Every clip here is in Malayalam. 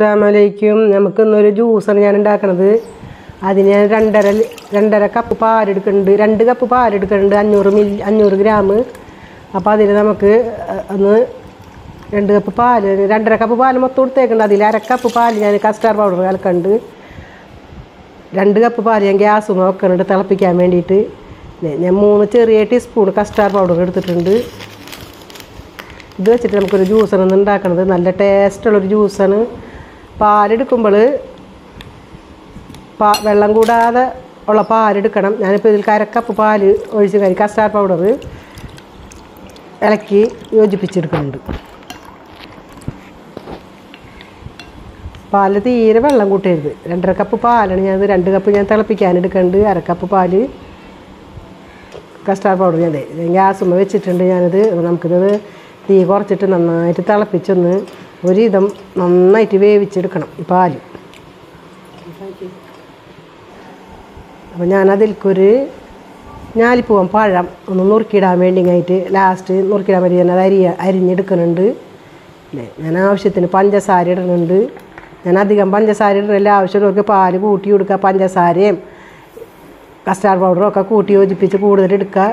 അസ്സാമലൈക്കും നമുക്ക് ഇന്നൊരു ജ്യൂസാണ് ഞാൻ ഉണ്ടാക്കണത് അതിന് ഞാൻ രണ്ടര രണ്ടര കപ്പ് പാലെടുക്കുന്നുണ്ട്. രണ്ട് കപ്പ് പാലെടുക്കുന്നുണ്ട്. അഞ്ഞൂറ് മില്ലി അഞ്ഞൂറ് ഗ്രാം. അപ്പോൾ അതിൽ നമുക്ക് ഒന്ന് രണ്ട് കപ്പ് പാൽ രണ്ടര കപ്പ് പാൽ മൊത്തം കൊടുത്തേക്കുന്നുണ്ട്. അതിൽ അര കപ്പ് പാൽ ഞാൻ കസ്റ്റാർഡ് പൗഡർ കലക്കുന്നുണ്ട്. രണ്ട് കപ്പ് പാൽ ഞാൻ ഗ്യാസ് നോക്കുന്നുണ്ട് തിളപ്പിക്കാൻ വേണ്ടിയിട്ട്. ഞാൻ മൂന്ന് ചെറിയ ടീസ്പൂൺ കസ്റ്റാർഡ് പൗഡർ എടുത്തിട്ടുണ്ട്. ഇത് വെച്ചിട്ട് നമുക്കൊരു ജ്യൂസാണ് ഇന്ന് ഉണ്ടാക്കണത്. നല്ല ടേസ്റ്റുള്ളൊരു ജ്യൂസാണ്. പാലെടുക്കുമ്പോൾ പാ വെള്ളം കൂടാതെ ഉള്ള പാലെടുക്കണം. ഞാനിപ്പോൾ ഇതിൽ കരക്കപ്പ് പാൽ ഒഴിച്ച് കരി കസ്റ്റാർഡ് പൗഡർ ഇളക്കി യോജിപ്പിച്ചെടുക്കുന്നുണ്ട്. പാൽ തീരെ വെള്ളം കൂട്ടരുത്. രണ്ടര കപ്പ് പാലാണ് ഞാൻ രണ്ട് കപ്പ് ഞാൻ തിളപ്പിക്കാൻ എടുക്കുന്നുണ്ട് അര കപ്പ് പാൽ കസ്റ്റാർഡ് പൗഡർ ഞാൻ ഗ്യാസുമ്മ വെച്ചിട്ടുണ്ട്. ഞാനത് നമുക്കിത് തീ കുറച്ചിട്ട് നന്നായിട്ട് തിളപ്പിച്ചൊന്ന് ഒരുവിധം നന്നായിട്ട് വേവിച്ചെടുക്കണം ഈ പാൽ. അപ്പോൾ ഞാനതിൽക്കൊരു ഞാലിപ്പൂവൻ പഴം ഒന്ന് നുറുക്കിയിടാൻ വേണ്ടി ആയിട്ട് ലാസ്റ്റ് നുറുക്കിയിടാൻ വേണ്ടി ഞാൻ അരി അരിഞ്ഞെടുക്കുന്നുണ്ട് അല്ലേ ഞാൻ ആവശ്യത്തിന് പഞ്ചസാര ഇടുന്നുണ്ട് ഞാൻ അധികം പഞ്ചസാര ഇടുന്നില്ല ആവശ്യമുള്ളവർക്ക് പാൽ കൂട്ടി കൊടുക്കുക പഞ്ചസാരയും കസ്റ്റാർഡ് പൗഡറും ഒക്കെ കൂട്ടി യോജിപ്പിച്ച് കൂടുതൽ എടുക്കുക.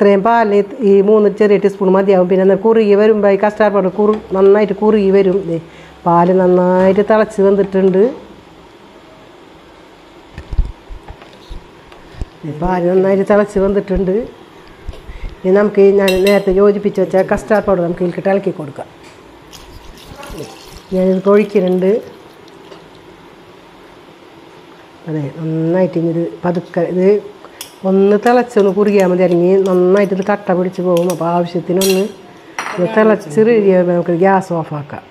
ഇത്രയും പാൽ ഈ മൂന്ന് ചെറിയ ടീസ്പൂൺ മതിയാവും. പിന്നെ കുറുകി വരുമ്പോൾ ഈ കസ്റ്റാർഡ് പൗഡർ കുറു നന്നായിട്ട് കുറുകി വരും. പാൽ നന്നായിട്ട് തിളച്ച് വന്നിട്ടുണ്ട്. പാൽ നന്നായിട്ട് തിളച്ച് വന്നിട്ടുണ്ട്. ഇനി നമുക്ക് ഞാൻ നേരത്തെ യോജിപ്പിച്ച് വെച്ച കസ്റ്റാർഡ് പൗഡർ നമുക്ക് ഇൽക്കിട്ട് ഇളക്കി കൊടുക്കാം. ഞാനിത് ഒഴിക്കുന്നുണ്ട് അതെ നന്നായിട്ട് ഇങ്ങനെ പതുക്കെ ഇത് ഒന്ന് തിളച്ചൊന്ന് കുറുകിയാൽ മതി. അല്ലെങ്കിൽ നന്നായിട്ട് ഇത് കട്ട പിടിച്ച് പോകും. അപ്പോൾ ആവശ്യത്തിനൊന്ന് തിളച്ച് റെഡിയാകുമ്പോൾ നമുക്ക് ഗ്യാസ് ഓഫാക്കാം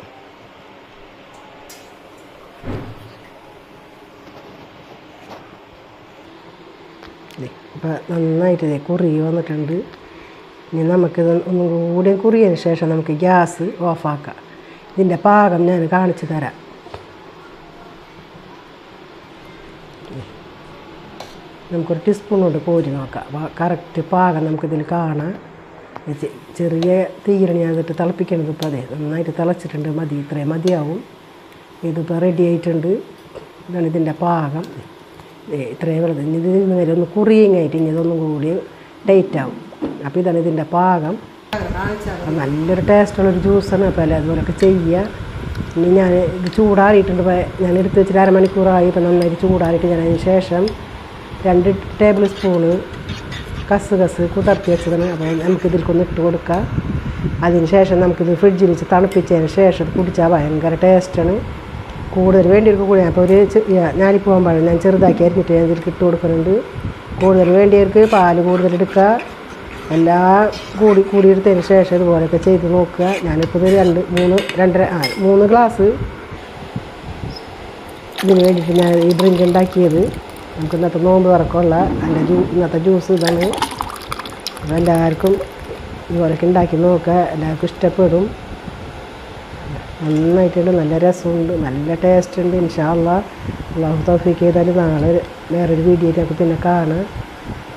അപ്പോൾ നന്നായിട്ട് കുറി വന്നിട്ടുണ്ട്. ഇനി നമുക്കിത് ഒന്നും കൂടി കുറിയതിന് ശേഷം നമുക്ക് ഗ്യാസ് ഓഫാക്കാം ഇതിന്റെ പാകം ഞാൻ കാണിച്ചു തരാം. നമുക്കൊരു ടീസ്പൂൺ കൊണ്ട് കോരി നോക്കാം. കറക്റ്റ് പാകം നമുക്കിതിൽ കാണാം. ചെറിയ തീരണി ആയിട്ട് തിളപ്പിക്കണത് ഇപ്പോൾ അതെ നന്നായിട്ട് തിളച്ചിട്ടുണ്ട്. മതി ഇത്രയും മതിയാവും. ഇതിപ്പോൾ റെഡി ആയിട്ടുണ്ട്. ഇതാണ് ഇതിന്റെ പാകം. ഇത്രയും വെറുതെ ഇനി ഇതിൽ നിന്ന് വരെ ഒന്ന് കുറിയങ്ങായിട്ട് ഇനി ഇതൊന്നും കൂടി ഡേറ്റ് ആവും. അപ്പോൾ ഇതാണ് ഇതിന്റെ പാകം. നല്ലൊരു ടേസ്റ്റുള്ളൊരു ജ്യൂസാണ് അപ്പോൾ അല്ലേ അതുപോലൊക്കെ ചെയ്യുക ഇനി ഞാൻ ഇത് ചൂടാറിയിട്ടുണ്ട്. ഞാൻ എടുത്ത് വെച്ചിട്ട് അരമണിക്കൂറായി. ഇപ്പോൾ നന്നായിട്ട് ചൂടാറിയിട്ട് ഞാൻ അതിന് ശേഷം രണ്ട് ടേബിൾ സ്പൂണ് കസ് കസ് കുതിർത്തി വെച്ചതാണ്. അപ്പോൾ നമുക്കിതിൽക്കൊന്ന് ഇട്ട് കൊടുക്കുക അതിന് ശേഷം നമുക്കിത് ഫ്രിഡ്ജിൽ വെച്ച് തണുപ്പിച്ചതിന് ശേഷം കുടിച്ചാൽ ഭയങ്കര ടേസ്റ്റാണ് കൂടുതൽ വേണ്ടിയവർക്ക് കൂടി അപ്പോൾ ഒരു ഞാനിപ്പോൾ പഴം ഞാൻ ചെറുതാക്കി അരിഞ്ഞിട്ട് ഞാൻ ഇതിൽ ഇട്ട് കൊടുക്കുന്നുണ്ട്. കൂടുതൽ വേണ്ടിയവർക്ക് പാൽ കൂടുതൽ എടുക്കുക. എല്ലാ കൂടി കൂടിയെടുത്തതിന് ശേഷം ഇതുപോലെയൊക്കെ ചെയ്ത് നോക്കുക. ഞാനിപ്പോൾ ഇത് രണ്ട് മൂന്ന് രണ്ടര ആ മൂന്ന് ഗ്ലാസ് ഇതിന് വേണ്ടിയിട്ട് ഞാൻ ഈ ഡ്രിങ്ക് ഉണ്ടാക്കിയത് നമുക്ക് ഇന്നത്തെ നോമ്പ് തുറക്കമുള്ള എന്റെ ജ്യൂ ഇന്നത്തെ ജ്യൂസ് ഇതാണ്. അപ്പോൾ എല്ലാവർക്കും ഇതുപോലൊക്കെ ഉണ്ടാക്കി നോക്കുക. എല്ലാവർക്കും ഇഷ്ടപ്പെടും. നന്നായിട്ടുണ്ട്. നല്ല രസമുണ്ട്. നല്ല ടേസ്റ്റ് ഉണ്ട് ഇൻഷാല്ല അള്ളാഹു തോഫിക്ക് ചെയ്താൽ നാളെ വേറൊരു വീഡിയോ നമുക്ക് പിന്നെ കാണാം.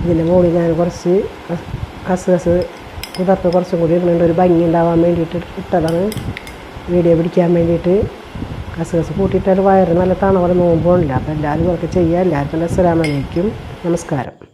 ഇതിന്റെ മുകളിൽ ഞാൻ കുറച്ച് കസ് കസ് കുതിർത്ത് കുറച്ചും കൂടി ഇടുന്നുണ്ട്. ഒരു ഭംഗി ഉണ്ടാവാൻ വേണ്ടിയിട്ട് ഇട്ടതാണ്. വീഡിയോ പിടിക്കാൻ വേണ്ടിയിട്ട്. കസ് കസ് കൂട്ടിയിട്ടാൽ വയറ് നല്ല തണവറ നോമ്പോണില്ല അപ്പോൾ എല്ലാവരും ഇതൊക്കെ ചെയ്യുക എല്ലാവർക്കും അസ്സലാമലൈക്കും. നമസ്കാരം.